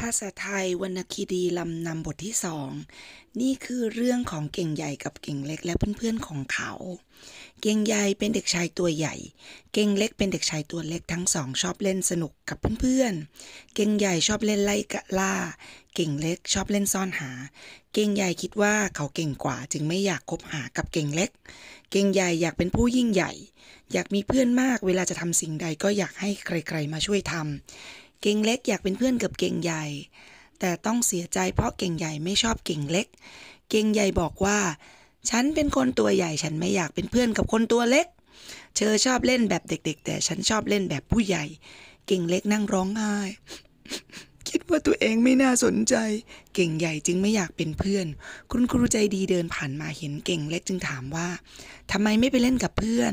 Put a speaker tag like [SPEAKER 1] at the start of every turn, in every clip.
[SPEAKER 1] ภาษาไทยวรรณคดีลำนำบทที่สองนี่คือเรื่องของเก่งใหญ่กับเก่งเล็กและเพื่อนๆของเขา เก่งใหญ่เป็นเด็กชายตัวใหญ่ เก่งเล็กเป็นเด็กชายตัวเล็กทั้งสองชอบเล่นสนุกกับเพื่อนๆ เก่งใหญ่ชอบเล่นไล่กะล่า เก่งเล็กชอบเล่นซ่อนหา เก่งใหญ่คิดว่าเขาเก่งกว่าจึงไม่อยากคบหากับเก่งเล็ก เก่งใหญ่อยากเป็นผู้ยิ่งใหญ่ อยากมีเพื่อนมากเวลาจะทำสิ่งใดก็อยากให้ใครๆมาช่วยทำ เก่งเล็กอยากเป็นเพื่อนกับเก่งใหญ่ แต่ต้องเสียใจเพราะเก่งใหญ่ไม่ชอบเก่งเล็ก เก่งใหญ่บอกว่า ฉันเป็นคนตัวใหญ่ฉันไม่อยากเป็นเพื่อนกับคนตัวเล็ก เธอชอบเล่นแบบเด็ก ๆ แต่ฉันชอบเล่นแบบผู้ใหญ่ เก่งเล็กนั่งร้องไห้ คิดว่าตัวเองไม่น่าสนใจ เก่งใหญ่จึงไม่อยากเป็นเพื่อน คุณครูใจดีเดินผ่านมาเห็นเก่งเล็กจึงถามว่าทำไมไม่ไปเล่นกับเพื่อน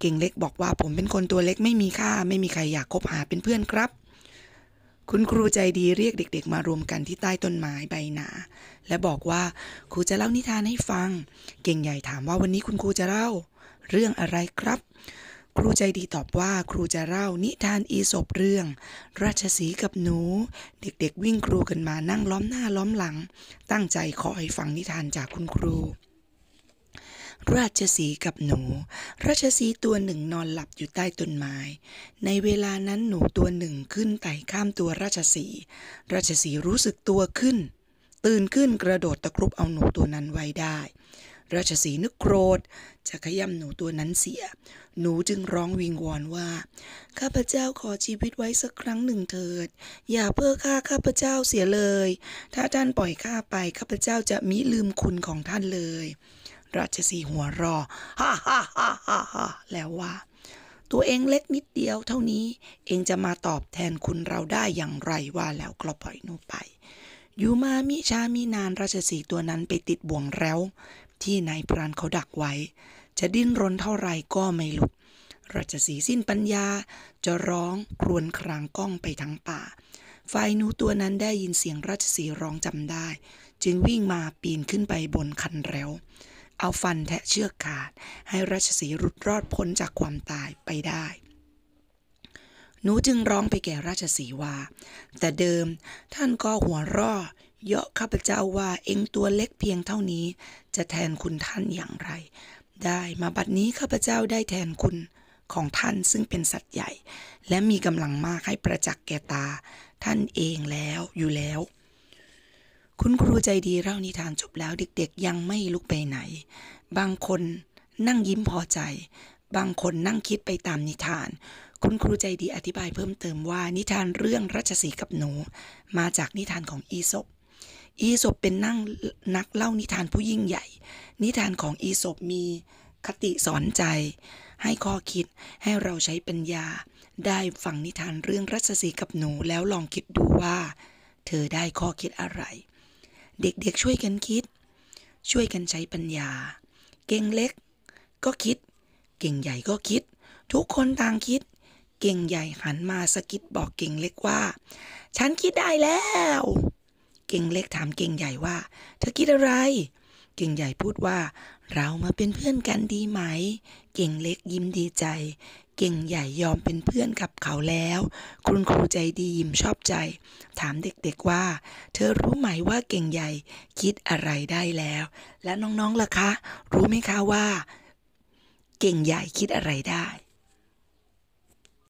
[SPEAKER 1] เก่งเล็กบอกว่าผมเป็นคนตัวเล็กไม่มีค่า ไม่มีใครอยากคบหาเป็นเพื่อนครับ คุณครูใจดีเรียกเด็ก ๆ มารวมกันที่ใต้ต้นไม้ใบหนา และบอกว่าครูจะเล่านิทานให้ฟัง เก่งใหญ่ถามว่าวันนี้คุณครูจะเล่า เรื่องอะไรครับ ครูใจดีตอบว่าครูจะเล่านิทานอีสบเรื่อง ราชสีกับหนู เด็กๆวิ่งครูกันมานั่งล้อมหน้าล้อมหลัง ตั้งใจขอให้ฟังนิทานจากคุณครู ราชสีกับหนู ราชสีตัวหนึ่งนอนหลับอยู่ใต้ต้นไม้ ในเวลานั้นหนูตัวหนึ่งขึ้นไต่ข้ามตัวราชสี ราชสีรู้สึกตัวขึ้น ตื่นขึ้นกระโดดตะครุบเอาหนูตัวนั้นไว้ได้ ราชสีนึกโกรธ จะขย้ำหนูตัวนั้นเสีย หนูจึงร้องวิงวอนว่า ข้าพเจ้าขอชีวิตไว้สักครั้งหนึ่งเถิด อย่าเพ้อฆ่าข้าพเจ้าเสียเลย ถ้าท่านปล่อยข้าไปข้าพเจ้าจะมิลืมคุณของท่านเลย ราชสีหัวรอฮ่าฮ่าฮ่าฮ่าฮ่าแล้วว่า ตัวเองเล็กนิดเดียวเท่านี้ เองจะมาตอบแทนคุณเราได้อย่างไรว่าแล้วก็ปล่อยหนูไป อยู่มามิช้ามินานราชสีตัวนั้นไปติดบ่วงแล้ว ที่นายพรานเขาดักไว้ จะดิ้นรนเท่าไรก็ไม่หลุดราชสีสิ้นปัญญาจะร้องครวญครางก้องไปทั้งป่าฝ่ายนูตัวนั้นได้ยินเสียงราชสีร้องจำได้ จึงวิ่งมาปีนขึ้นไปบนคันเร็ว เอาฟันแทะเชือกขาด ให้ราชสีห์หลุดรอดพ้นจากความตายไปได้หนูจึงร้องไปแก่ราชสีว่า แต่เดิมท่านก็หัวราะเยาะข้าพเจ้าว่าเองตัวเล็กเพียงเท่านี้ จะแทนคุณท่านอย่างไร ได้มาบัดนี้ข้าพเจ้าได้แทนคุณของท่านซึ่งเป็นสัตว์ใหญ่ และมีกำลังมากให้ประจักษ์แก่ตา ท่านเองแล้วอยู่แล้ว คุณครูใจดีเล่านิทานจบแล้วเด็กๆ ยังไม่ลุกไปไหน บางคนนั่งยิ้มพอใจ บางคนนั่งคิดไปตามนิทาน คุณครูใจดีอธิบายเพิ่มเติมว่านิทานเรื่องราชสีกับหนู มาจากนิทานของอีสปอีสปเป็นนั่งนักเล่านิทานผู้ยิ่งใหญ่ นิทานของอีสปมีคติสอนใจ ให้ข้อคิดให้เราใช้ปัญญา ได้ฟังนิทานเรื่องราชสีกับหนูแล้วลองคิดดูว่า เธอได้ข้อคิดอะไร เด็กๆช่วยกันคิด ช่วยกันใช้ปัญญา เก่งเล็ก ก็คิด เก่งใหญ่ก็คิด ทุกคนต่างคิด เก่งใหญ่หันมาสะกิดบอกเก่งเล็กว่า ฉันคิดได้แล้ว เก่งเล็กถามเก่งใหญ่ว่า เธอคิดอะไร เก่งใหญ่พูดว่า เรามาเป็นเพื่อนกันดีไหม เก่งเล็กยิ้มดีใจ เก่งใหญ่ยอมเป็นเพื่อนกับเขาแล้ว คุณครูใจดียิ้มชอบใจ ถามเด็กๆว่า เธอรู้ไหมว่าเก่งใหญ่คิดอะไรได้แล้ว และน้องๆล่ะคะ รู้ไหมคะว่า เก่งใหญ่คิดอะไรได้